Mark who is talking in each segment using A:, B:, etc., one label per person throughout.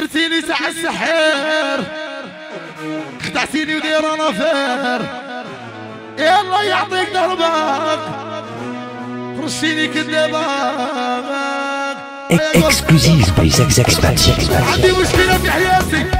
A: درتيني تاع السحير خدعتيني ودير أنا فير يلا يعطيك ضربك رشيني كذابك اكسكلوزيف
B: باي زك زك
A: عندي مشكلة في حياتي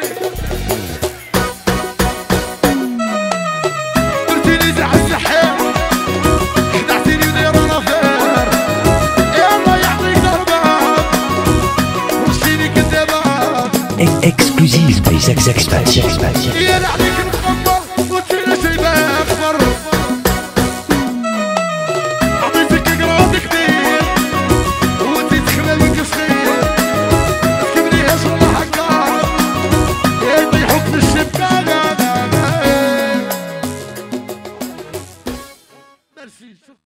B: اكسكلوزيف بايزاك زاك سباك سباك
A: يا عليك نتخبر وتشيل شي لا اكبر عطيتك كبير وديت خلالك صغير كبريها صلاح كار يدي حكم الشبانه ميرسي